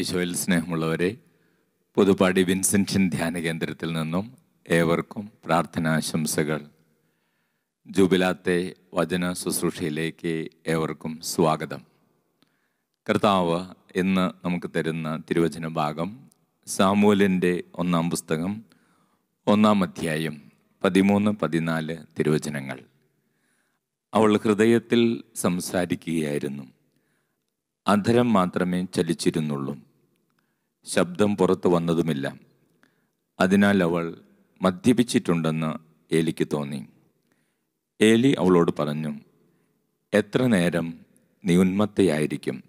ഈശോയിൽ സ്നേഹമുള്ളവരെ പുതുപ്പാടി വിൻസെൻഷൻ ധ്യാന കേന്ദ്രത്തിൽ നിന്നും ഏവർക്കും പ്രാർത്ഥനാശംസകൾ. ജൂബിലാത്തെ വചന ശുശ്രൂഷയിലേക്ക് ഏവർക്കും സ്വാഗതം. കർത്താവ് ഇന്ന് നമുക്ക് തരുന്ന തിരുവചന ഭാഗം സാമൂലിന്റെ ഒന്നാം പുസ്തകം ഒന്നാം അധ്യായം പതിമൂന്ന് പതിനാല് തിരുവചനങ്ങൾ. അവൾ ഹൃദയത്തിൽ സംസാരിക്കുകയായിരുന്നു. അധരം മാത്രമേ ചലിച്ചിരുന്നുള്ളൂ. ശബ്ദം പുറത്തു വന്നതുമില്ല. അതിനാൽ അവൾ മദ്യപിച്ചിട്ടുണ്ടെന്ന് ഏലിക്ക് തോന്നി. ഏലി അവളോട് പറഞ്ഞു എത്ര നേരം നീ ഉന്മത്തയായിരിക്കും?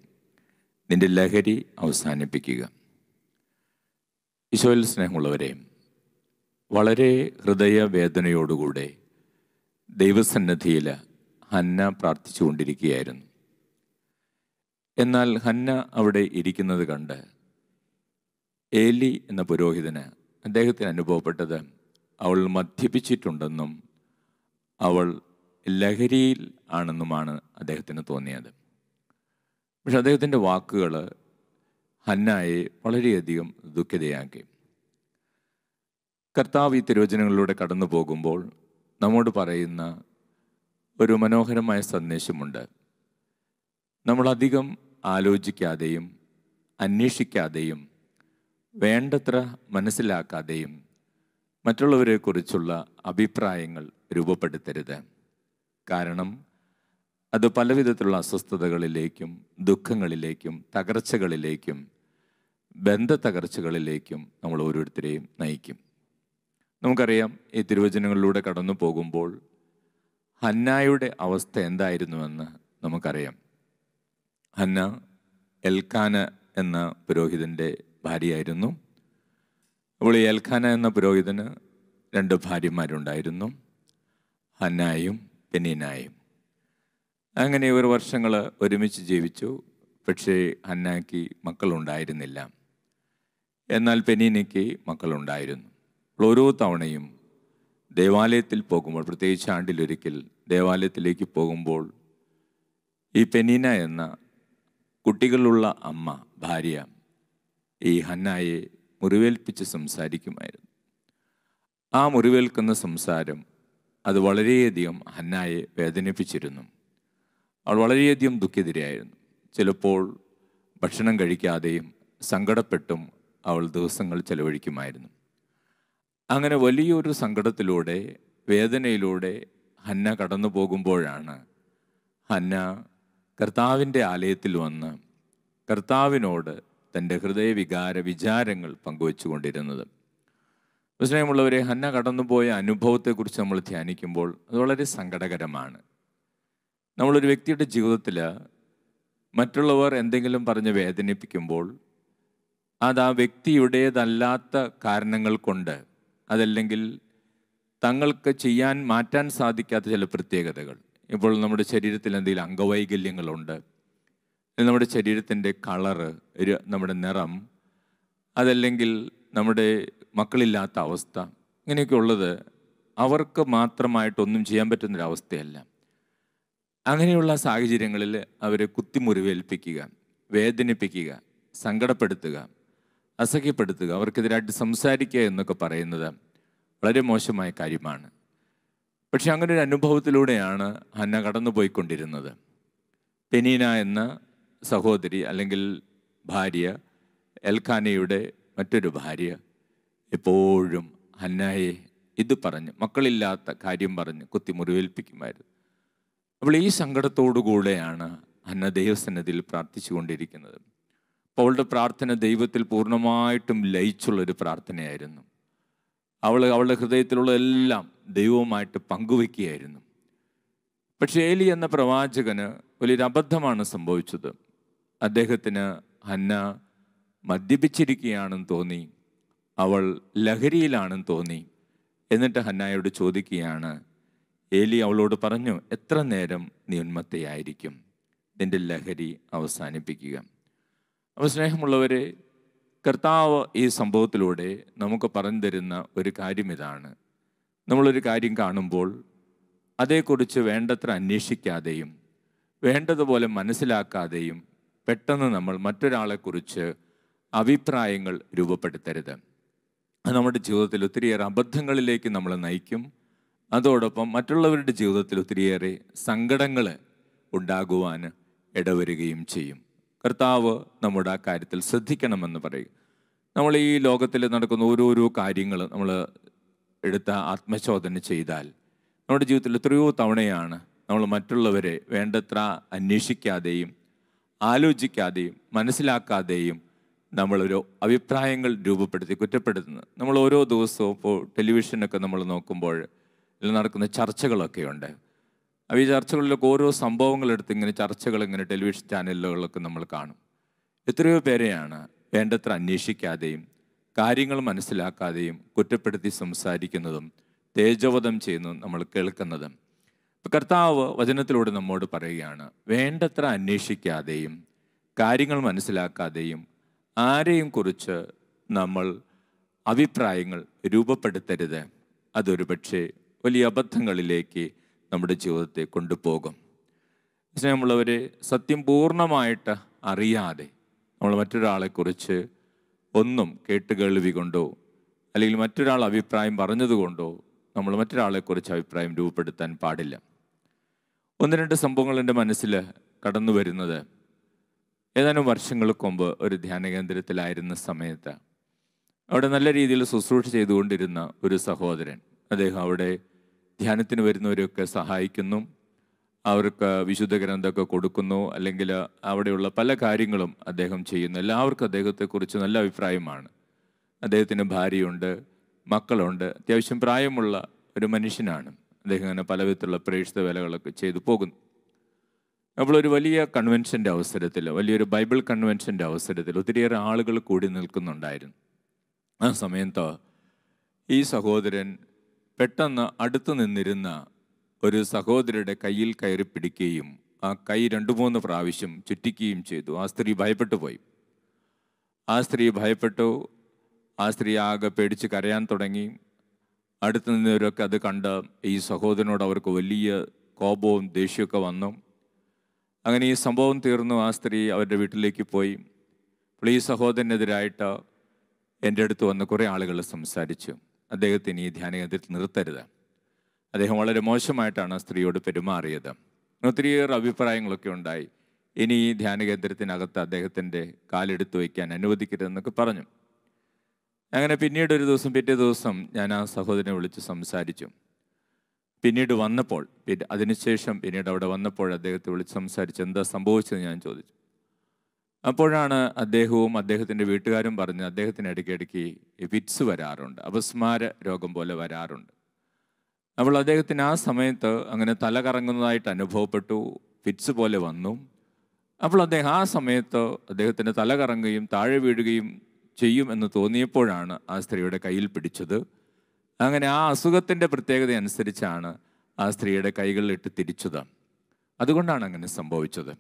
നിന്റെ ലഹരി അവസാനിപ്പിക്കുക. ഈശോയിൽ സ്നേഹമുള്ളവരെ വളരെ ഹൃദയവേദനയോടുകൂടെ ദൈവസന്നദ്ധിയിൽ ഹന്ന പ്രാർത്ഥിച്ചുകൊണ്ടിരിക്കുകയായിരുന്നു. എന്നാൽ ഹന്ന അവിടെ ഇരിക്കുന്നത് കണ്ട് ഏലി എന്ന പുരോഹിതന് അദ്ദേഹത്തിന് അനുഭവപ്പെട്ടത് അവൾ മദ്യപിച്ചിട്ടുണ്ടെന്നും അവൾ ലഹരിയിൽ ആണെന്നുമാണ് അദ്ദേഹത്തിന് തോന്നിയത്. പക്ഷെ അദ്ദേഹത്തിന്റെ വാക്കുകൾ ഹന്നായെ വളരെയധികം ദുഃഖിതയാക്കി. കർത്താവ് ഈ തിരുവചനങ്ങളിലൂടെ കടന്നു പോകുമ്പോൾ നമ്മോട് പറയുന്ന ഒരു മനോഹരമായ സന്ദേശമുണ്ട്. നമ്മളധികം ആലോചിക്കാതെയും അന്വേഷിക്കാതെയും വേണ്ടത്ര മനസ്സിലാക്കാതെയും മറ്റുള്ളവരെക്കുറിച്ചുള്ള അഭിപ്രായങ്ങൾ രൂപപ്പെടുത്തരുത്. കാരണം അത് പലവിധത്തിലുള്ള അസ്വസ്ഥതകളിലേക്കും ദുഃഖങ്ങളിലേക്കും തകർച്ചകളിലേക്കും ബന്ധ തകർച്ചകളിലേക്കും നമ്മൾ ഓരോരുത്തരെയും നയിക്കും. നമുക്കറിയാം ഈ തിരുവചനങ്ങളിലൂടെ കടന്നു പോകുമ്പോൾ ഹന്നായുടെ അവസ്ഥ എന്തായിരുന്നുവെന്ന് നമുക്കറിയാം. ഹന്ന എൽക്കാന എന്ന പുരോഹിതന്റെ ഭാര്യയായിരുന്നു. അപ്പോൾ ഈ എൽഖാന എന്ന പുരോഹിതന് രണ്ട് ഭാര്യമാരുണ്ടായിരുന്നു. ഹന്നായും പെനീനായും. അങ്ങനെ ഒരു വർഷങ്ങൾ ഒരുമിച്ച് ജീവിച്ചു. പക്ഷേ ഹന്നാക്ക് മക്കളുണ്ടായിരുന്നില്ല. എന്നാൽ പെനീനയ്ക്ക് മക്കളുണ്ടായിരുന്നു. ഓരോ തവണയും ദേവാലയത്തിൽ പോകുമ്പോൾ പ്രത്യേകിച്ച് ആണ്ടിലൊരിക്കൽ ദേവാലയത്തിലേക്ക് പോകുമ്പോൾ ഈ പെനീന എന്ന കുട്ടികളുള്ള അമ്മ ഭാര്യ ഈ ഹന്നായെ മുറിവേൽപ്പിച്ച് സംസാരിക്കുമായിരുന്നു. ആ മുറിവേൽക്കുന്ന സംസാരം അത് വളരെയധികം ഹന്നായെ വേദനിപ്പിച്ചിരുന്നു. അവൾ വളരെയധികം ദുഃഖിതരായിരുന്നു. ചിലപ്പോൾ ഭക്ഷണം കഴിക്കാതെയും സങ്കടപ്പെട്ടും അവൾ ദിവസങ്ങൾ ചെലവഴിക്കുമായിരുന്നു. അങ്ങനെ വലിയൊരു സങ്കടത്തിലൂടെ വേദനയിലൂടെ ഹന്ന കടന്നു പോകുമ്പോഴാണ് ഹന്ന കർത്താവിന്റെ ആലയത്തിൽ വന്ന് കർത്താവിനോട് തന്റെ ഹൃദയവികാര വിചാരങ്ങൾ പങ്കുവെച്ചുകൊണ്ടിരുന്നത്. വിസ്മയമുള്ളവരെ ഹന്ന കടന്നുപോയ അനുഭവത്തെക്കുറിച്ച് നമ്മൾ ധ്യാനിക്കുമ്പോൾ അത് വളരെ സങ്കടകരമാണ്. നമ്മളൊരു വ്യക്തിയുടെ ജീവിതത്തിൽ മറ്റുള്ളവർ എന്തെങ്കിലും പറഞ്ഞ് വേദനിപ്പിക്കുമ്പോൾ അത് ആ വ്യക്തിയുടേതല്ലാത്ത കാരണങ്ങൾ കൊണ്ട് അതല്ലെങ്കിൽ തങ്ങൾക്ക് ചെയ്യാൻ മാറ്റാൻ സാധിക്കാത്ത ചില പ്രത്യേകതകൾ. ഇപ്പോൾ നമ്മുടെ ശരീരത്തിൽ എന്തെങ്കിലും അംഗവൈകല്യങ്ങളുണ്ട്. നമ്മുടെ ശരീരത്തിന്റെ കളറ് നമ്മുടെ നിറം അതല്ലെങ്കിൽ നമ്മുടെ മക്കളില്ലാത്ത അവസ്ഥ ഇങ്ങനെയൊക്കെ ഉള്ളത് അവർക്ക് മാത്രമായിട്ടൊന്നും ചെയ്യാൻ പറ്റുന്നൊരവസ്ഥയല്ല. അങ്ങനെയുള്ള സാഹചര്യങ്ങളിൽ അവരെ കുത്തിമുറിവേൽപ്പിക്കുക വേദനിപ്പിക്കുക സങ്കടപ്പെടുത്തുക അസഹ്യപ്പെടുത്തുക അവർക്കെതിരായിട്ട് സംസാരിക്കുക എന്നൊക്കെ പറയുന്നത് വളരെ മോശമായ കാര്യമാണ്. പക്ഷെ അങ്ങനെ ഒരു അനുഭവത്തിലൂടെയാണ് ഹന്ന കടന്നുപോയിക്കൊണ്ടിരുന്നത്. പെനീന എന്ന സഹോദരി അല്ലെങ്കിൽ ഭാര്യ എൽഖാനയുടെ മറ്റൊരു ഭാര്യ എപ്പോഴും ഹന്നായെ ഇത് പറഞ്ഞ് മക്കളില്ലാത്ത കാര്യം പറഞ്ഞ് കുത്തി മുറിവേൽപ്പിക്കുമായിരുന്നു. അപ്പോൾ ഈ സങ്കടത്തോടുകൂടെയാണ് ഹന്ന ദൈവസന്നതിയിൽ പ്രാർത്ഥിച്ചുകൊണ്ടിരിക്കുന്നത്. അവളുടെ പ്രാർത്ഥന ദൈവത്തിൽ പൂർണമായിട്ടും ലയിച്ചുള്ളൊരു പ്രാർത്ഥനയായിരുന്നു. അവൾ അവളുടെ ഹൃദയത്തിലുള്ള എല്ലാം ദൈവവുമായിട്ട് പങ്കുവെക്കുകയായിരുന്നു പക്ഷേ ഏലി എന്ന പ്രവാചകന് വലിയൊരു അബദ്ധമാണ് സംഭവിച്ചത്. അദ്ദേഹത്തിന് ഹന്ന മദ്യപിച്ചിരിക്കുകയാണെന്ന് തോന്നി. അവൾ ലഹരിയിലാണെന്ന് തോന്നി. എന്നിട്ട് ഹന്നായോട് ചോദിക്കുകയാണ് ഏലി അവളോട് പറഞ്ഞു എത്ര നേരം നീ ഉന്മത്തയായിരിക്കും? നിന്റെ ലഹരി അവസാനിപ്പിക്കുക. അപ്പോൾ സ്നേഹമുള്ളവരെ കർത്താവ് ഈ സംഭവത്തിലൂടെ നമുക്ക് പറഞ്ഞു തരുന്ന ഒരു കാര്യം ഇതാണ്. നമ്മളൊരു കാര്യം കാണുമ്പോൾ അതേക്കുറിച്ച് വേണ്ടത്ര അന്വേഷിക്കാതെയും വേണ്ടതുപോലെ മനസ്സിലാക്കാതെയും പെട്ടെന്ന് നമ്മൾ മറ്റൊരാളെക്കുറിച്ച് അഭിപ്രായങ്ങൾ രൂപപ്പെടുത്തരുത്. അത് നമ്മുടെ ജീവിതത്തിൽ ഒത്തിരിയേറെ അബദ്ധങ്ങളിലേക്ക് നമ്മളെ നയിക്കും. അതോടൊപ്പം മറ്റുള്ളവരുടെ ജീവിതത്തിൽ ഒത്തിരിയേറെ സങ്കടങ്ങൾ ഉണ്ടാകുവാൻ ഇടവരികയും ചെയ്യും. കർത്താവ് നമ്മുടെ ആ കാര്യത്തിൽ ശ്രദ്ധിക്കണമെന്ന് പറയും. നമ്മൾ ഈ ലോകത്തിൽ നടക്കുന്ന ഓരോരോ കാര്യങ്ങൾ നമ്മൾ എടുത്ത ആത്മശോധന ചെയ്താൽ നമ്മുടെ ജീവിതത്തിൽ എത്രയോ തവണയാണ് നമ്മൾ മറ്റുള്ളവരെ വേണ്ടത്ര അന്വേഷിക്കാതെയും ആലോചിക്കാതെയും മനസ്സിലാക്കാതെയും നമ്മളൊരു അഭിപ്രായങ്ങൾ രൂപപ്പെടുത്തി കുറ്റപ്പെടുത്തുന്നത്. നമ്മൾ ഓരോ ദിവസവും ഇപ്പോൾ ടെലിവിഷനൊക്കെ നമ്മൾ നോക്കുമ്പോൾ നടക്കുന്ന ചർച്ചകളൊക്കെ ഉണ്ട് ഈ ചർച്ചകളിലൊക്കെ ഓരോ സംഭവങ്ങൾ എടുത്ത് ഇങ്ങനെ ചർച്ചകൾ ഇങ്ങനെ ടെലിവിഷൻ ചാനലുകളൊക്കെ നമ്മൾ കാണും. എത്രയോ പേരെയാണ് വേണ്ടത്ര അന്വേഷിക്കാതെയും കാര്യങ്ങൾ മനസ്സിലാക്കാതെയും കുറ്റപ്പെടുത്തി സംസാരിക്കുന്നതും തേജവധം ചെയ്യുന്നതും നമ്മൾ കേൾക്കുന്നതും. കർത്താവ് വചനത്തിലൂടെ നമ്മോട് പറയുകയാണ് വേണ്ടത്ര അന്വേഷിക്കാതെയും കാര്യങ്ങൾ മനസ്സിലാക്കാതെയും ആരെയും കുറിച്ച് നമ്മൾ അഭിപ്രായങ്ങൾ രൂപപ്പെടുത്തരുത്. അതൊരു പക്ഷേ വലിയ അബദ്ധങ്ങളിലേക്ക് നമ്മുടെ ജീവിതത്തെ കൊണ്ടുപോകും. സ്നേഹമുള്ളവരെ സത്യം പൂർണമായിട്ട് അറിയാതെ നമ്മൾ മറ്റൊരാളെക്കുറിച്ച് ഒന്നും കേട്ട് കൊണ്ടോ അല്ലെങ്കിൽ മറ്റൊരാൾ അഭിപ്രായം പറഞ്ഞതുകൊണ്ടോ നമ്മൾ മറ്റൊരാളെക്കുറിച്ച് അഭിപ്രായം രൂപപ്പെടുത്താൻ പാടില്ല. ഒന്ന് രണ്ട് സംഭവങ്ങൾ എന്റെ മനസ്സിൽ കടന്നു വരുന്നത്. ഏതാനും വർഷങ്ങൾക്ക് മുമ്പ് ഒരു ധ്യാന കേന്ദ്രത്തിലായിരുന്ന സമയത്ത് അവിടെ നല്ല രീതിയിൽ ശുശ്രൂഷ ചെയ്തുകൊണ്ടിരുന്ന ഒരു സഹോദരൻ അദ്ദേഹം അവിടെ ധ്യാനത്തിന് വരുന്നവരെയൊക്കെ സഹായിക്കുന്നു അവർക്ക് വിശുദ്ധ ഗ്രന്ഥമൊക്കെ കൊടുക്കുന്നു അല്ലെങ്കിൽ അവിടെയുള്ള പല കാര്യങ്ങളും അദ്ദേഹം ചെയ്യുന്നു. എല്ലാവർക്കും അദ്ദേഹത്തെക്കുറിച്ച് നല്ല അഭിപ്രായമാണ്. അദ്ദേഹത്തിന് ഭാര്യയുണ്ട് മക്കളുണ്ട് അത്യാവശ്യം പ്രായമുള്ള ഒരു മനുഷ്യനാണ്. അദ്ദേഹം അങ്ങനെ പല വിധത്തിലുള്ള പ്രേക്ഷിത വേലകളൊക്കെ ചെയ്തു പോകുന്നു. അപ്പോൾ വലിയ കൺവെൻഷന്റെ അവസരത്തിൽ വലിയൊരു ബൈബിൾ കൺവെൻഷന്റെ അവസരത്തിൽ ഒത്തിരിയേറെ ആളുകൾ കൂടി നിൽക്കുന്നുണ്ടായിരുന്നു. ആ സമയത്ത് ഈ സഹോദരൻ പെട്ടെന്ന് അടുത്ത് നിന്നിരുന്ന ഒരു സഹോദരിയുടെ കയ്യിൽ കയറി പിടിക്കുകയും ആ കൈ രണ്ടു മൂന്ന് പ്രാവശ്യം ചുറ്റിക്കുകയും ചെയ്തു. ആ സ്ത്രീ ഭയപ്പെട്ടു പോയി. ആ സ്ത്രീ ഭയപ്പെട്ടു. ആ സ്ത്രീ ആകെ പേടിച്ച് കരയാൻ തുടങ്ങി. അടുത്ത് നിന്നവരൊക്കെ അത് കണ്ട് ഈ സഹോദരനോട് അവർക്ക് വലിയ കോപവും ദേഷ്യമൊക്കെ വന്നു. അങ്ങനെ ഈ സംഭവം തീർന്നു. ആ സ്ത്രീ അവരുടെ വീട്ടിലേക്ക് പോയി. അപ്പോൾ ഈ സഹോദരനെതിരായിട്ട് എന്റെ അടുത്ത് വന്ന് കുറേ ആളുകൾ സംസാരിച്ചു. അദ്ദേഹത്തിന് ഈ ധ്യാനകേന്ദ്രത്തിൽ നിർത്തരുത്. അദ്ദേഹം വളരെ മോശമായിട്ടാണ് ആ സ്ത്രീയോട് പെരുമാറിയത്. ഒത്തിരിയേറെ അഭിപ്രായങ്ങളൊക്കെ ഉണ്ടായി. ഇനി ഈ ധ്യാനകേന്ദ്രത്തിനകത്ത് അദ്ദേഹത്തിന്റെ കാലെടുത്ത് വയ്ക്കാൻ അനുവദിക്കരുതെന്നൊക്കെ പറഞ്ഞു. അങ്ങനെ പിന്നീട് ഒരു ദിവസം പിറ്റേ ദിവസം ഞാൻ ആ സഹോദരനെ വിളിച്ച് സംസാരിച്ചു. പിന്നീട് വന്നപ്പോൾ അതിനുശേഷം പിന്നീട് അവിടെ വന്നപ്പോൾ അദ്ദേഹത്തെ വിളിച്ച് സംസാരിച്ച് എന്താ സംഭവിച്ചത് ഞാൻ ചോദിച്ചു. അപ്പോഴാണ് അദ്ദേഹവും അദ്ദേഹത്തിന്റെ വീട്ടുകാരും പറഞ്ഞ് അദ്ദേഹത്തിന് ഇടയ്ക്കിടയ്ക്ക് വിറ്റ്സ് വരാറുണ്ട് അപസ്മാര രോഗം പോലെ വരാറുണ്ട്. അപ്പോൾ അദ്ദേഹത്തിന് ആ സമയത്ത് അങ്ങനെ തല കറങ്ങുന്നതായിട്ട് അനുഭവപ്പെട്ടു ഫിറ്റ്സ് പോലെ വന്നു. അപ്പോൾ അദ്ദേഹം ആ സമയത്ത് അദ്ദേഹത്തിന്റെ തല കറങ്ങുകയും താഴെ വീഴുകയും ചെയ്യും എന്ന് തോന്നിയപ്പോഴാണ് ആ സ്ത്രീയുടെ കയ്യിൽ പിടിച്ചത്. അങ്ങനെ ആ അസുഖത്തിന്റെ പ്രത്യേകത അനുസരിച്ചാണ് ആ സ്ത്രീയുടെ കൈകളിലിട്ട് തിരിച്ചത്. അതുകൊണ്ടാണ് അങ്ങനെ സംഭവിച്ചത്.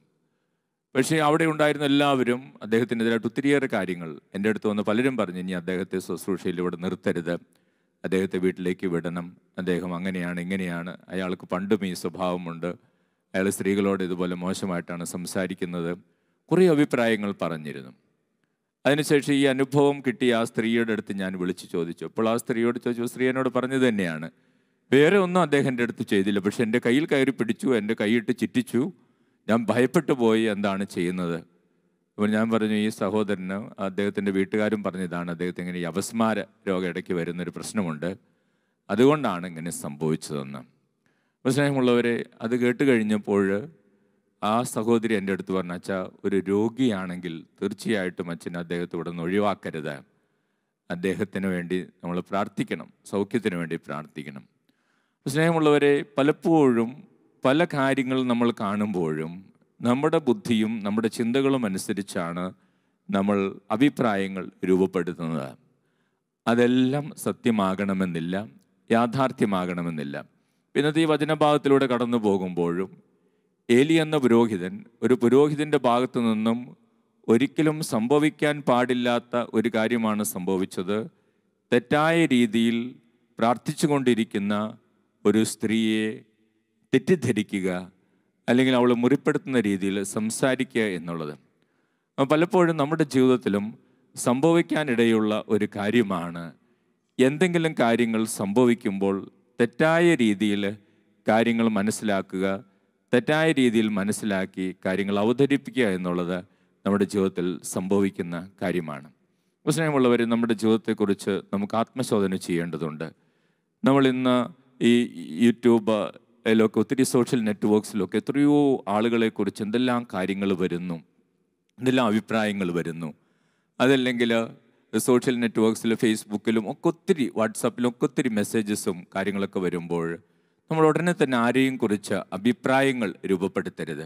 പക്ഷേ അവിടെ ഉണ്ടായിരുന്ന എല്ലാവരും അദ്ദേഹത്തിനെതിരായിട്ട് ഒത്തിരിയേറെ കാര്യങ്ങൾ എന്റെ അടുത്ത് വന്ന് പലരും പറഞ്ഞു ഇനി അദ്ദേഹത്തെ ശുശ്രൂഷയിൽ ഇവിടെ നിർത്തരുത്. അദ്ദേഹത്തെ വീട്ടിലേക്ക് വിടണം. അദ്ദേഹം അങ്ങനെയാണ് ഇങ്ങനെയാണ്. അയാൾക്ക് പണ്ടും ഈ സ്വഭാവമുണ്ട്. അയാൾ സ്ത്രീകളോട് ഇതുപോലെ മോശമായിട്ടാണ് സംസാരിക്കുന്നത്. കുറേ അഭിപ്രായങ്ങൾ പറഞ്ഞിരുന്നു. അതിനുശേഷം ഈ അനുഭവം കിട്ടിയ ആ സ്ത്രീയുടെ അടുത്ത് ഞാൻ വിളിച്ചു ചോദിച്ചു. അപ്പോൾ ആ സ്ത്രീയോട് ചോദിച്ചു സ്ത്രീ എന്നോട് പറഞ്ഞത് തന്നെയാണ്. വേറെ ഒന്നും അദ്ദേഹം എന്റെ അടുത്ത് ചെയ്തില്ല. പക്ഷെ എന്റെ കയ്യിൽ കയറി പിടിച്ചു എന്റെ കൈയിട്ട് ചിറ്റിച്ചു. ഞാൻ ഭയപ്പെട്ടു പോയി എന്താണ് ചെയ്യുന്നത്? അപ്പോൾ ഞാൻ പറഞ്ഞു ഈ സഹോദരന് അദ്ദേഹത്തിന്റെ വീട്ടുകാരും പറഞ്ഞതാണ് അദ്ദേഹത്തിന് ഇങ്ങനെ ഈ അപസ്മാര രോഗം ഇടയ്ക്ക് വരുന്നൊരു പ്രശ്നമുണ്ട്. അതുകൊണ്ടാണ് ഇങ്ങനെ സംഭവിച്ചതെന്ന്. അപ്പോൾ സ്നേഹമുള്ളവരെ അത് കേട്ട് കഴിഞ്ഞപ്പോൾ ആ സഹോദരി എന്റെ അടുത്ത് പറഞ്ഞു അച്ഛാ ഒരു രോഗിയാണെങ്കിൽ തീർച്ചയായിട്ടും അച്ഛൻ അദ്ദേഹത്തെ ഇവിടെ നിന്ന് ഒഴിവാക്കരുത്. അദ്ദേഹത്തിന് വേണ്ടി നമ്മൾ പ്രാർത്ഥിക്കണം സൗഖ്യത്തിന് വേണ്ടി പ്രാർത്ഥിക്കണം. സ്നേഹമുള്ളവരെ പലപ്പോഴും പല കാര്യങ്ങൾ നമ്മൾ കാണുമ്പോഴും നമ്മുടെ ബുദ്ധിയും നമ്മുടെ ചിന്തകളും അനുസരിച്ചാണ് നമ്മൾ അഭിപ്രായങ്ങൾ രൂപപ്പെടുത്തുന്നത്. അതെല്ലാം സത്യമാകണമെന്നില്ല യാഥാർത്ഥ്യമാകണമെന്നില്ല. ഇന്നത്തെ ഈ വചനഭാഗത്തിലൂടെ കടന്നു പോകുമ്പോഴും ഏലി എന്ന പുരോഹിതൻ ഒരു പുരോഹിതന്റെ ഭാഗത്തു നിന്നും ഒരിക്കലും സംഭവിക്കാൻ പാടില്ലാത്ത ഒരു കാര്യമാണ് സംഭവിച്ചത്. തെറ്റായ രീതിയിൽ പ്രാർത്ഥിച്ചുകൊണ്ടിരിക്കുന്ന ഒരു സ്ത്രീയെ തെറ്റിദ്ധരിക്കുക അല്ലെങ്കിൽ അവളെ മുറിപ്പെടുത്തുന്ന രീതിയിൽ സംസാരിക്കുക എന്നുള്ളത്. പലപ്പോഴും നമ്മുടെ ജീവിതത്തിലും സംഭവിക്കാനിടയുള്ള ഒരു കാര്യമാണ് എന്തെങ്കിലും കാര്യങ്ങൾ സംഭവിക്കുമ്പോൾ തെറ്റായ രീതിയിൽ കാര്യങ്ങൾ മനസ്സിലാക്കുക തെറ്റായ രീതിയിൽ മനസ്സിലാക്കി കാര്യങ്ങൾ അവതരിപ്പിക്കുക എന്നുള്ളത് നമ്മുടെ ജീവിതത്തിൽ സംഭവിക്കുന്ന കാര്യമാണ്. സ്നേഹമുള്ളവർ നമ്മുടെ ജീവിതത്തെക്കുറിച്ച് നമുക്ക് ആത്മശോധന ചെയ്യേണ്ടതുണ്ട്. നമ്മൾ ഇന്ന് ഈ യൂട്യൂബ് ിലൊക്കെ ഒത്തിരി സോഷ്യൽ നെറ്റ്വർക്ക്സിലൊക്കെ എത്രയോ ആളുകളെക്കുറിച്ച് എന്തെല്ലാം കാര്യങ്ങൾ വരുന്നു എന്തെല്ലാം അഭിപ്രായങ്ങൾ വരുന്നു. അതല്ലെങ്കിൽ സോഷ്യൽ നെറ്റ്വർക്ക്സിൽ ഫേസ്ബുക്കിലും ഒക്കെ ഒത്തിരി വാട്സാപ്പിലും ഒക്കെ ഒത്തിരി മെസ്സേജസും കാര്യങ്ങളൊക്കെ വരുമ്പോൾ നമ്മൾ ഉടനെ തന്നെ ആരെയും കുറിച്ച് അഭിപ്രായങ്ങൾ രൂപപ്പെടുത്തരുത്.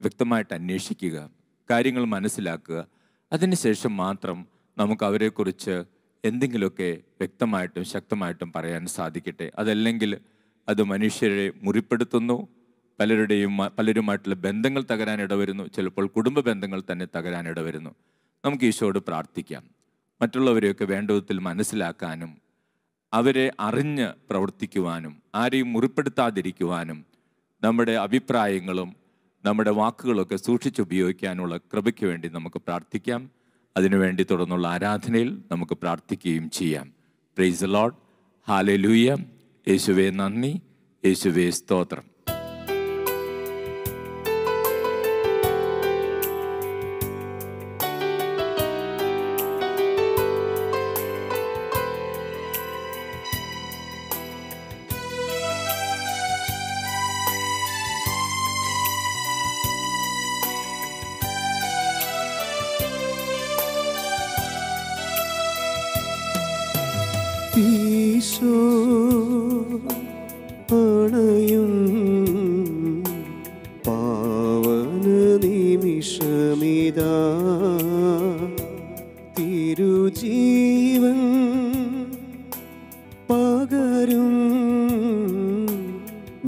വ്യക്തമായിട്ട് അന്വേഷിക്കുക കാര്യങ്ങൾ മനസ്സിലാക്കുക. അതിനുശേഷം മാത്രം നമുക്ക് അവരെക്കുറിച്ച് എന്തെങ്കിലുമൊക്കെ വ്യക്തമായിട്ടും ശക്തമായിട്ടും പറയാൻ സാധിക്കട്ടെ. അതല്ലെങ്കിൽ അത് മനുഷ്യരെ മുറിപ്പെടുത്തുന്നു പലരുടെയും പലരുമായിട്ടുള്ള ബന്ധങ്ങൾ തകരാൻ ഇടവരുന്നു ചിലപ്പോൾ കുടുംബ ബന്ധങ്ങൾ തന്നെ തകരാൻ ഇടവരുന്നു. നമുക്ക് ഈശോയോട് പ്രാർത്ഥിക്കാം. മറ്റുള്ളവരെയൊക്കെ വേണ്ട വിധത്തിൽ മനസ്സിലാക്കാനും അവരെ അറിഞ്ഞ് പ്രവർത്തിക്കുവാനും ആരെയും മുറിപ്പെടുത്താതിരിക്കുവാനും നമ്മുടെ അഭിപ്രായങ്ങളും നമ്മുടെ വാക്കുകളൊക്കെ സൂക്ഷിച്ചുപയോഗിക്കാനുള്ള കൃപയ്ക്ക് വേണ്ടി നമുക്ക് പ്രാർത്ഥിക്കാം. അതിനുവേണ്ടി തുടർന്നുള്ള ആരാധനയിൽ നമുക്ക് പ്രാർത്ഥിക്കുകയും ചെയ്യാം. പ്രൈസ് ലോഡ് ഹാലലൂയ യേശുവേ നന്ദി. യേശുവേ സ്തോത്രം.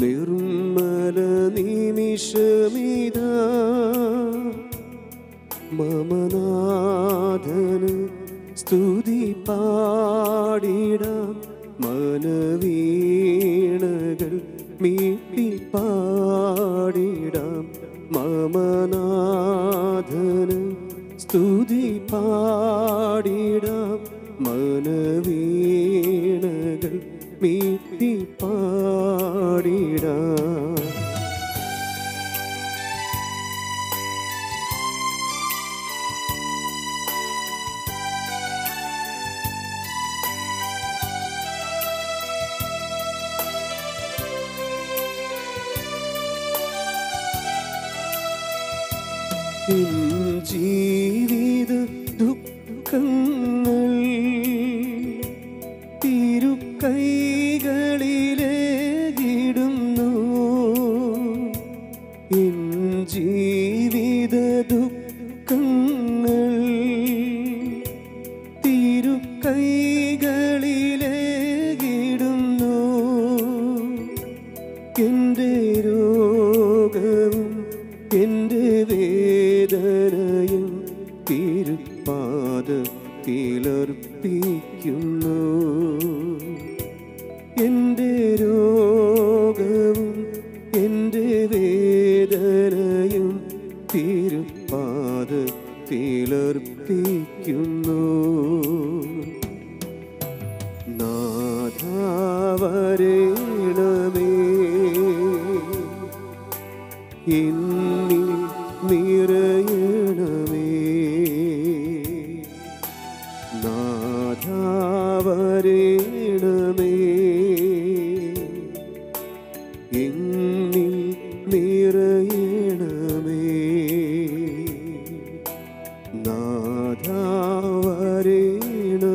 നിർമ്മല നിമിഷമിത. മമനാഥന് സ്തുതി പാടിട. മനവീണകൾ മീട്ടി പാടിടാം. മമനാഥന് ജീവിത ദുഃഖങ്ങൾ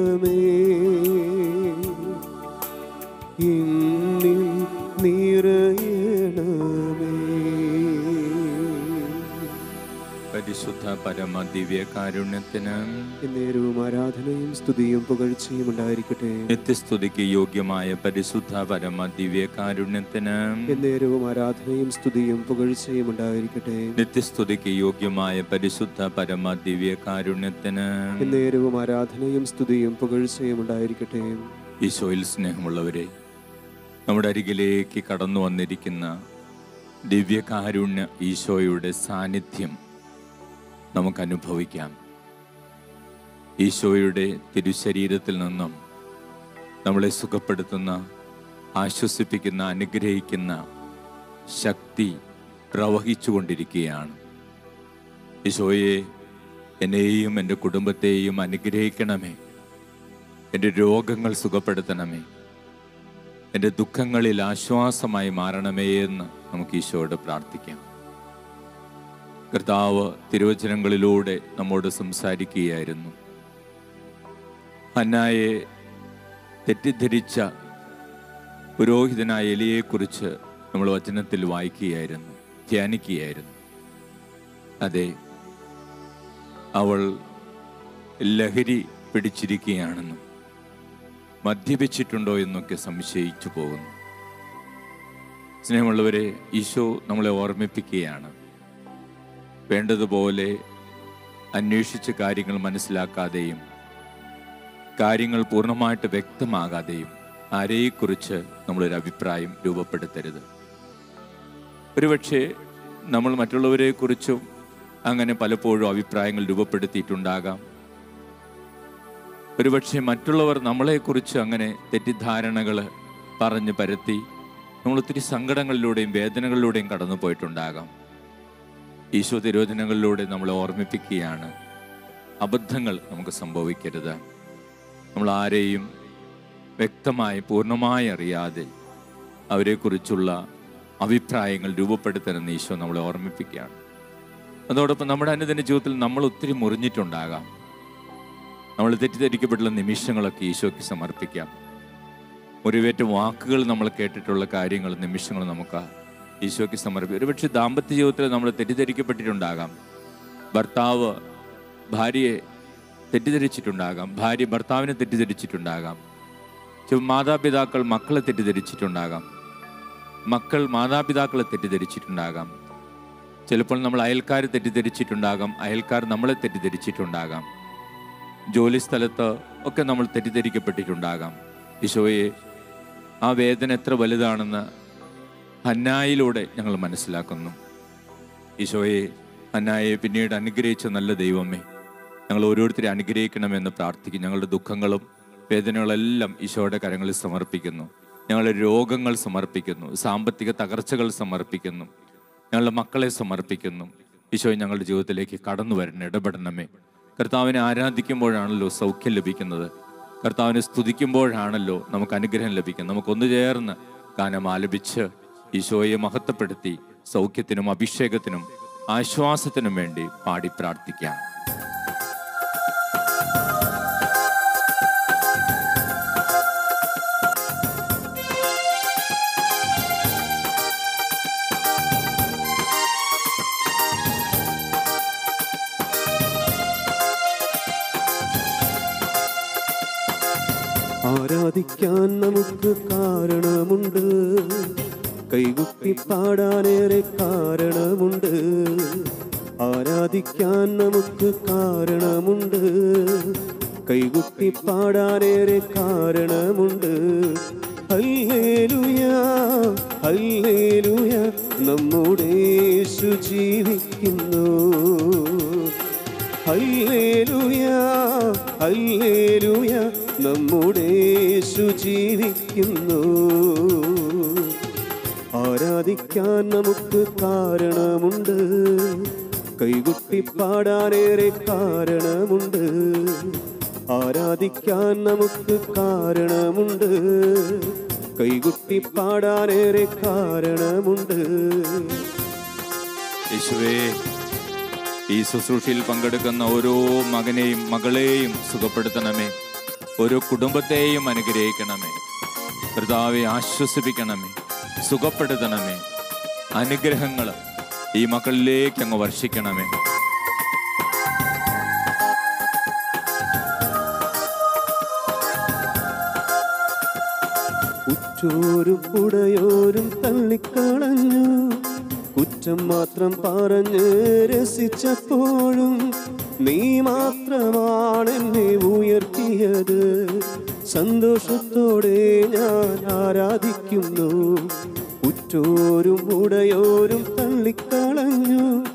നാഥാവരേണമേ എന്നിൽ നിറയണമേ പരിശുദ്ധ പരമ ദിവ്യ കാരുണ്യത്തിന് എന്നേരവും ആരാധനയും സ്തുതിയും പുകഴ്ചയും ഉണ്ടായിരിക്കട്ടെ. നിത്യസ്തുതിക്ക് യോഗ്യമായ പരിശുദ്ധ പരമ ദിവ്യ കാരുണ്യത്തിന് എന്നേരവും ആരാധനയും സ്തുതിയും പുകഴ്ചയും ഉണ്ടായിരിക്കട്ടെ. നിത്യസ്തുതിക്ക് യോഗ്യമായ പരിശുദ്ധ പരമ ദിവ്യ കാരുണ്യത്തിന് എന്നേരവും ആരാധനയും സ്തുതിയും പുകഴ്ചയും ഉണ്ടായിരിക്കട്ടെ. ഈശോയിൽ സ്നേഹമുള്ളവരെ നമ്മുടെ അരികിലേക്ക് കടന്നു വന്നിരിക്കുന്ന ദിവ്യകാരുണ്യ ഈശോയുടെ സാന്നിധ്യം നമുക്ക് അനുഭവിക്കാം ഈശോയുടെ തിരുശരീരത്തിൽ നിന്നും നമ്മളെ സുഖപ്പെടുത്തുന്ന ആശ്വസിപ്പിക്കുന്ന അനുഗ്രഹിക്കുന്ന ശക്തി പ്രവഹിച്ചുകൊണ്ടിരിക്കുകയാണ്. ഈശോയെ എന്നെയും എന്റെ കുടുംബത്തെയും അനുഗ്രഹിക്കണമേ. എന്റെ രോഗങ്ങൾ സുഖപ്പെടുത്തണമേ. എന്റെ ദുഃഖങ്ങളിൽ ആശ്വാസമായി മാറണമേ എന്ന് നമുക്ക് ഈശോയോട് പ്രാർത്ഥിക്കാം. കർത്താവ് തിരുവചനങ്ങളിലൂടെ നമ്മോട് സംസാരിക്കുകയായിരുന്നു. ഹന്നായെ തെറ്റിദ്ധരിച്ച പുരോഹിതനായ എലിയെക്കുറിച്ച് നമ്മൾ വചനത്തിൽ വായിക്കുകയായിരുന്നു ധ്യാനിക്കുകയായിരുന്നു. അതെ അവൾ ലഹരി പിടിച്ചിരിക്കുകയാണെന്നും മദ്യപിച്ചിട്ടുണ്ടോ എന്നൊക്കെ സംശയിച്ചു പോകുന്നു. സ്നേഹമുള്ളവരെ ഈശോ നമ്മളെ ഓർമ്മിപ്പിക്കുകയാണ്. വേണ്ടതുപോലെ അന്വേഷിച്ച് കാര്യങ്ങൾ മനസ്സിലാക്കാതെയും കാര്യങ്ങൾ പൂർണമായിട്ട് വ്യക്തമാകാതെയും ആരെയെക്കുറിച്ച് നമ്മളൊരു അഭിപ്രായം രൂപപ്പെടുത്തരുത്. ഒരുപക്ഷെ നമ്മൾ മറ്റുള്ളവരെക്കുറിച്ചും അങ്ങനെ പലപ്പോഴും അഭിപ്രായങ്ങൾ രൂപപ്പെടുത്തിയിട്ടുണ്ടാകാം. ഒരുപക്ഷെ മറ്റുള്ളവർ നമ്മളെക്കുറിച്ച് അങ്ങനെ തെറ്റിദ്ധാരണകൾ പറഞ്ഞ് പരത്തി നമ്മൾ ഒത്തിരി സങ്കടങ്ങളിലൂടെയും വേദനകളിലൂടെയും കടന്നു പോയിട്ടുണ്ടാകാം ഈശോ തിരോധനങ്ങളിലൂടെ നമ്മൾ ഓർമ്മിപ്പിക്കുകയാണ്. അബദ്ധങ്ങൾ നമുക്ക് സംഭവിക്കരുത്. നമ്മൾ ആരെയും വ്യക്തമായി പൂർണമായി അറിയാതെ അവരെക്കുറിച്ചുള്ള അഭിപ്രായങ്ങൾ രൂപപ്പെടുത്തണമെന്ന് ഈശോ നമ്മളെ ഓർമ്മിപ്പിക്കുകയാണ്. അതോടൊപ്പം നമ്മുടെ അനുദിന ജീവിതത്തിൽ നമ്മൾ ഒത്തിരി മുറിഞ്ഞിട്ടുണ്ടാകാം. നമ്മൾ തെറ്റിദ്ധരിക്കപ്പെട്ടുള്ള നിമിഷങ്ങളൊക്കെ ഈശോയ്ക്ക് സമർപ്പിക്കാം. മുറിവേറ്റ വാക്കുകൾ നമ്മൾ കേട്ടിട്ടുള്ള കാര്യങ്ങൾ നിമിഷങ്ങൾ നമുക്ക് ഈശോയ്ക്ക് സമർപ്പിക്കും. ഒരുപക്ഷെ ദാമ്പത്യ ജീവിതത്തിൽ നമ്മൾ തെറ്റിദ്ധരിക്കപ്പെട്ടിട്ടുണ്ടാകാം. ഭർത്താവ് ഭാര്യയെ തെറ്റിദ്ധരിച്ചിട്ടുണ്ടാകാം. ഭാര്യ ഭർത്താവിനെ തെറ്റിദ്ധരിച്ചിട്ടുണ്ടാകാം. മാതാപിതാക്കൾ മക്കളെ തെറ്റിദ്ധരിച്ചിട്ടുണ്ടാകാം. മക്കൾ മാതാപിതാക്കളെ തെറ്റിദ്ധരിച്ചിട്ടുണ്ടാകാം. ചിലപ്പോൾ നമ്മൾ അയൽക്കാർ തെറ്റിദ്ധരിച്ചിട്ടുണ്ടാകാം. അയൽക്കാർ നമ്മളെ തെറ്റിദ്ധരിച്ചിട്ടുണ്ടാകാം. ജോലി സ്ഥലത്ത് ഒക്കെ നമ്മൾ തെറ്റിദ്ധരിക്കപ്പെട്ടിട്ടുണ്ടാകാം. ഈശോയെ ആ വേദന എത്ര വലുതാണെന്ന് ഹന്നായിലൂടെ ഞങ്ങൾ മനസ്സിലാക്കുന്നു. ഈശോയെ ഹന്നായെ പിന്നീട് അനുഗ്രഹിച്ച നല്ല ദൈവമേ ഞങ്ങൾ ഓരോരുത്തരെ അനുഗ്രഹിക്കണമെന്ന് പ്രാർത്ഥിക്കും ഞങ്ങളുടെ ദുഃഖങ്ങളും വേദനകളെല്ലാം ഈശോയുടെ കരങ്ങളിൽ സമർപ്പിക്കുന്നു. ഞങ്ങളുടെ രോഗങ്ങൾ സമർപ്പിക്കുന്നു. സാമ്പത്തിക തകർച്ചകൾ സമർപ്പിക്കുന്നു. ഞങ്ങളുടെ മക്കളെ സമർപ്പിക്കുന്നു. ഈശോ ഞങ്ങളുടെ ജീവിതത്തിലേക്ക് കടന്നു വരണം ഇടപെടണമേ. കർത്താവിനെ ആരാധിക്കുമ്പോഴാണല്ലോ സൗഖ്യം ലഭിക്കുന്നത്. കർത്താവിനെ സ്തുതിക്കുമ്പോഴാണല്ലോ നമുക്ക് അനുഗ്രഹം ലഭിക്കുന്നത്. നമുക്കൊന്നു ചേർന്ന് ഗാനം ആലപിച്ച് ഈശോയെ മഹത്വപ്പെടുത്തി സൗഖ്യത്തിനും അഭിഷേകത്തിനും ആശ്വാസത്തിനും വേണ്ടി പാടി പ്രാർത്ഥിക്കാം. ആരാധിക്കാൻ നമുക്ക് കാരണമുണ്ട്. പാടാനേറെ കാരണമുണ്ട്. ആരാധിക്കാൻ നമുക്ക് കാരണമുണ്ട്. കൈകുട്ടി പാടാനേറെ കാരണമുണ്ട് ഹല്ലേലൂയ നമ്മുടെ യേശു ജീവിക്കുന്നു. ഹല്ലേലൂയ ഹല്ലേലൂയ നമ്മുടെ യേശു ജീവിക്കുന്നു. ആരാധിക്കാൻ നമുക്ക് കാരണമുണ്ട്. കൈകുട്ടി പാടാനേറെ കാരണമുണ്ട്. ആരാധിക്കാൻ നമുക്ക് കാരണമുണ്ട്. കൈകുട്ടി പാടാനേറെ കാരണമുണ്ട്. യേശുവേ ഈ ശുശ്രൂഷയിൽ പങ്കെടുക്കുന്ന ഓരോ മകനെയും മകളെയും സുഖപ്പെടുത്തണമേ. ഓരോ കുടുംബത്തെയും അനുഗ്രഹിക്കണമേ. കർത്താവെ ആശ്വസിപ്പിക്കണമേ. സുഖപ്പെടുത്തണമേ. അനുഗ്രഹങ്ങൾ ഈ മക്കളിലേക്ക് അങ്ങ് വർഷിക്കണമേ. ഉച്ചോരും ഉടയോരും തള്ളിക്കളഞ്ഞു. കുറ്റം മാത്രം പറഞ്ഞ് രസിച്ചപ്പോഴും നീ മാത്രമാണ് എന്നെ ഉയർത്തിയത്. സന്തോഷത്തോടെ ഞാൻ ആരാധിക്കുന്നു. ഉറ്റോരും ഉടയോരും തള്ളിക്കളഞ്ഞു.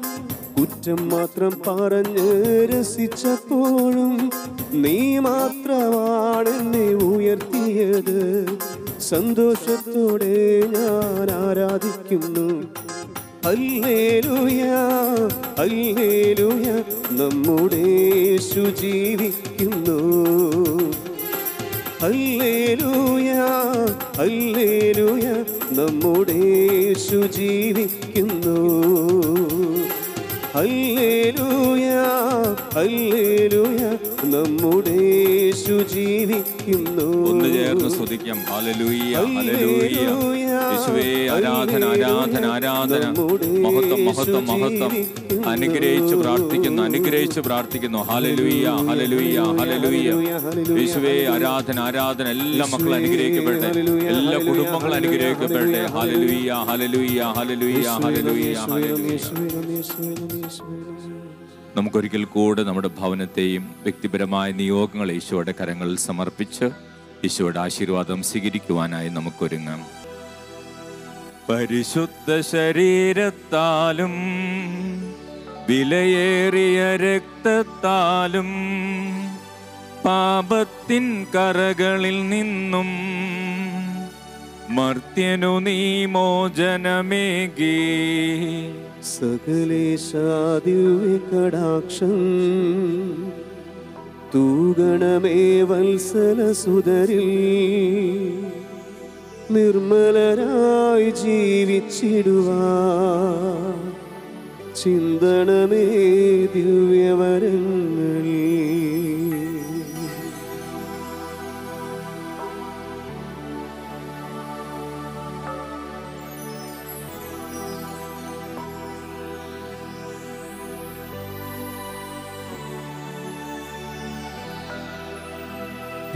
കുറ്റം മാത്രം പറഞ്ഞ് രസിച്ചപ്പോഴും നീ മാത്രമാണ് എന്നെ ഉയർത്തിയത്. സന്തോഷത്തോടെ ഞാൻ ആരാധിക്കുന്നു. അല്ലേലുയ അല്ലേലുയ നമ്മുടെ ജീവിക്കുന്നു. അല്ലേലൂയ അല്ലേലൂയ നമ്മുടെ യേശു ജീവിക്കുന്നു. അല്ലേലൂയ അല്ലേലൂയ നമ്മുടെ യേശു ജീവിക്കുന്നു ഒന്ന് ചേർന്ന് സ്തുതിക്കാം. ഹല്ലേലൂയ ഹല്ലേലൂയ യേശുവേ ആരാധന ആരാധന ആരാധന. മഹത്വം മഹത്വം മഹത്വം. അനുഗ്രഹിച്ച് പ്രാർത്ഥിക്കുന്നു അനുഗ്രഹിച്ച് പ്രാർത്ഥിക്കുന്നു. ഹലലുയ്യ ഹലലുയ്യ ഹലലുയ്യ യേശുവേ ആരാധന ആരാധന. എല്ലാ മക്കളും അനുഗ്രഹിക്കപ്പെടട്ടെ. എല്ലാ കുടുംബങ്ങളും അനുഗ്രഹിക്കപ്പെടട്ടെ. ഹലലുയ്യ ഹലലുയ്യ ഹലലുയ്യ ഹലലുയ്യ ഹല്ലേലൂയ നമുക്കൊരിക്കൽ കൂടെ നമ്മുടെ ഭവനത്തെയും വ്യക്തിപരമായ നിയോഗങ്ങൾ ഈശോയുടെ കരങ്ങളിൽ സമർപ്പിച്ച് ഈശോയുടെ ആശീർവാദം സ്വീകരിക്കുവാനായി നമുക്കൊരുങ്ങാം. പരിശുദ്ധ ശരീരത്താലും വിലയേറിയ രക്തത്താലും പാപത്തിൻ കറകളിൽ നിന്നും മർത്യനു നീ മോചനമേകി സകലേശാദിവ്യ കടാക്ഷം തൂഗണമേ വത്സല സുതരിൽ നിർമ്മലരായി ജീവിച്ചിടുവാ. ചിന്തണമേ ദിവ്യവരങ്ങൾ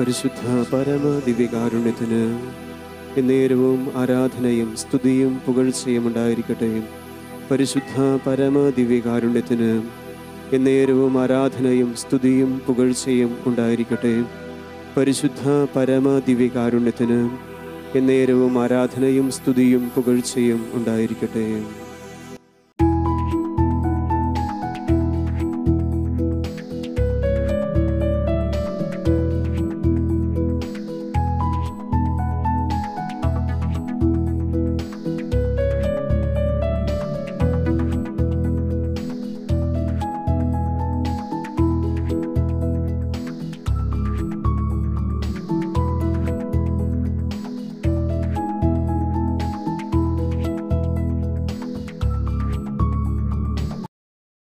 പരിശുദ്ധ പരമ ദിവ്യകാരുണ്യത്തിന് എന്നേരവും ആരാധനയും സ്തുതിയും പുകഴ്ചയും ഉണ്ടായിരിക്കട്ടെ. പരിശുദ്ധ പരമ ദിവ്യകാരുണ്യത്തിന് എന്നേരവും ആരാധനയും സ്തുതിയും പുകഴ്ചയും ഉണ്ടായിരിക്കട്ടെ. പരിശുദ്ധ പരമ ദിവ്യകാരുണ്യത്തിന് എന്നേരവും ആരാധനയും സ്തുതിയും പുകഴ്ചയും ഉണ്ടായിരിക്കട്ടെ.